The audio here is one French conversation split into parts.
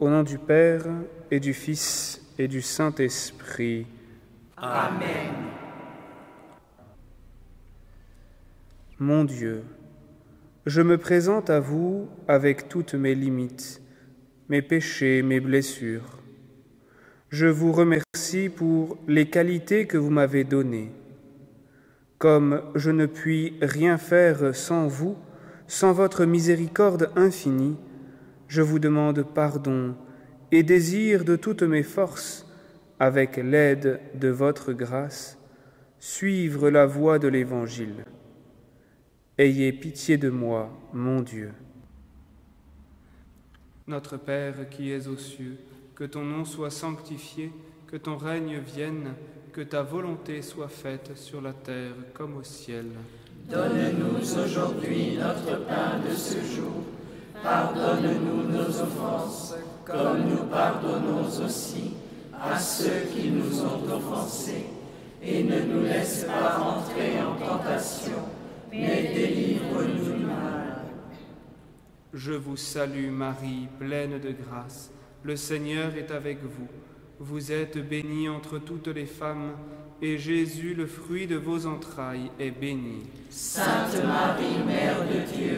Au nom du Père et du Fils et du Saint-Esprit. Amen. Mon Dieu, je me présente à vous avec toutes mes limites, mes péchés, mes blessures. Je vous remercie pour les qualités que vous m'avez données. Comme je ne puis rien faire sans vous, sans votre miséricorde infinie, je vous demande pardon et désire de toutes mes forces, avec l'aide de votre grâce, suivre la voie de l'Évangile. Ayez pitié de moi, mon Dieu. Notre Père qui es aux cieux, que ton nom soit sanctifié, que ton règne vienne, que ta volonté soit faite sur la terre comme au ciel. Donne-nous aujourd'hui notre pain de ce jour. Pardonne-nous nos offenses, comme nous pardonnons aussi à ceux qui nous ont offensés. Et ne nous laisse pas entrer en tentation, mais délivre-nous du mal. Je vous salue Marie, pleine de grâce. Le Seigneur est avec vous. Vous êtes bénie entre toutes les femmes et Jésus, le fruit de vos entrailles, est béni. Sainte Marie, Mère de Dieu,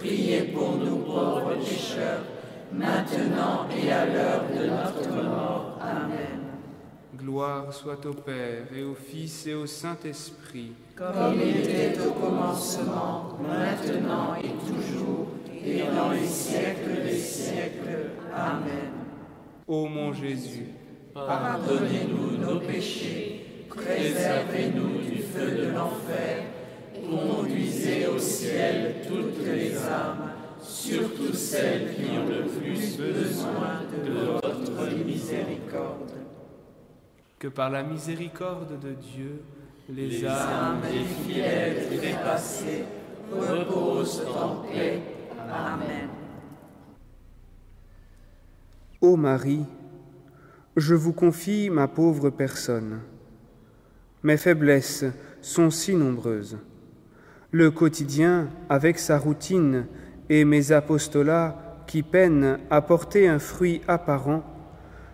priez pour nous pauvres pécheurs, maintenant et à l'heure de notre mort. Amen. Gloire soit au Père et au Fils et au Saint-Esprit, Comme il était au commencement, maintenant et toujours, et dans les siècles des siècles. Amen. Ô mon Jésus, pardonnez-nous nos péchés, préservez-nous du feu de l'enfer, conduisez au ciel toutes les âmes, surtout celles qui ont le plus besoin de votre miséricorde. Que par la miséricorde de Dieu, les, les âmes des fidèles trépassés reposent en paix. Amen. Ô Marie, je vous confie ma pauvre personne. Mes faiblesses sont si nombreuses. Le quotidien, avec sa routine, et mes apostolats qui peinent à porter un fruit apparent,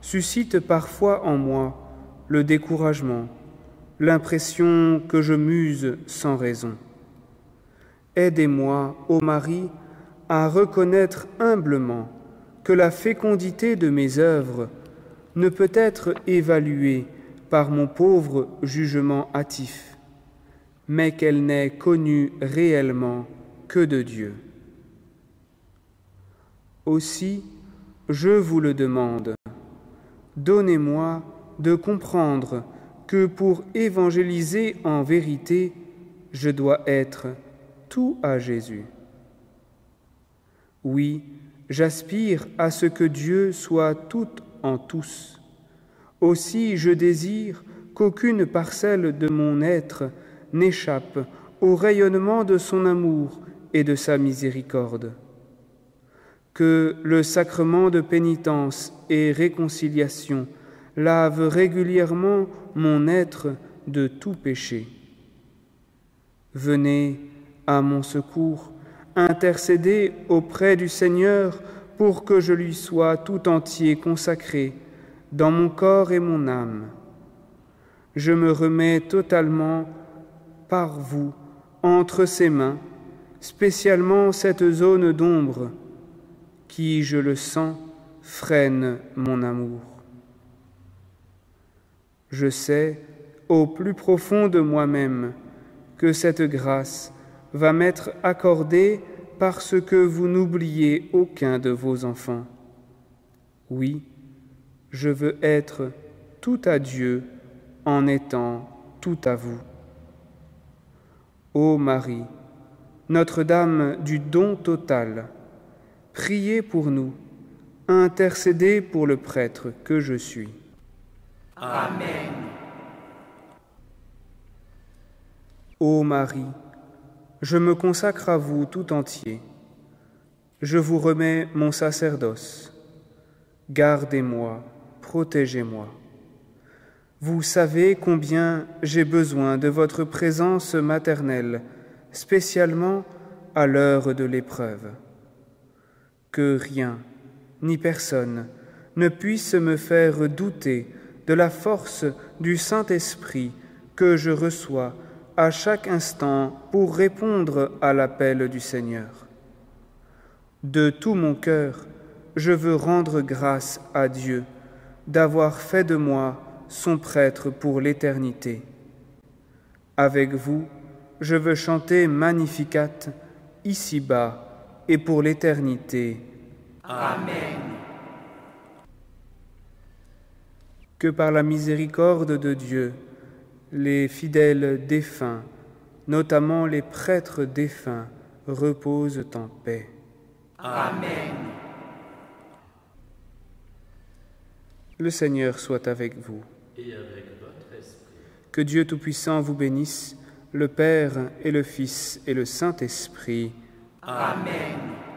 suscitent parfois en moi le découragement, l'impression que je muse sans raison. Aidez-moi, ô Marie, à reconnaître humblement que la fécondité de mes œuvres ne peut être évaluée par mon pauvre jugement hâtif, mais qu'elle n'est connue réellement que de Dieu. Aussi, je vous le demande, donnez-moi de comprendre que pour évangéliser en vérité, je dois être tout à Jésus. Oui, j'aspire à ce que Dieu soit tout en tous. Aussi je désire qu'aucune parcelle de mon être n'échappe au rayonnement de son amour et de sa miséricorde. Que le sacrement de pénitence et réconciliation lave régulièrement mon être de tout péché. Venez à mon secours, intercédez auprès du Seigneur pour que je lui sois tout entier consacré dans mon corps et mon âme. Je me remets totalement par vous entre ses mains, spécialement cette zone d'ombre qui, je le sens, freine mon amour. Je sais, au plus profond de moi-même, que cette grâce va m'être accordée parce que vous n'oubliez aucun de vos enfants. Oui, je veux être tout à Dieu en étant tout à vous. Ô Marie, Notre-Dame du don total, priez pour nous, intercédez pour le prêtre que je suis. Amen. Ô Marie, je me consacre à vous tout entier. Je vous remets mon sacerdoce. Gardez-moi, protégez-moi. Vous savez combien j'ai besoin de votre présence maternelle, spécialement à l'heure de l'épreuve. Que rien, ni personne, ne puisse me faire douter de la force du Saint-Esprit que je reçois à chaque instant pour répondre à l'appel du Seigneur. De tout mon cœur, je veux rendre grâce à Dieu d'avoir fait de moi son prêtre pour l'éternité. Avec vous, je veux chanter Magnificat ici-bas et pour l'éternité. Amen. Que par la miséricorde de Dieu, les fidèles défunts, notamment les prêtres défunts, reposent en paix. Amen. Le Seigneur soit avec vous. Et avec votre esprit. Que Dieu Tout-Puissant vous bénisse, le Père et le Fils et le Saint-Esprit. Amen.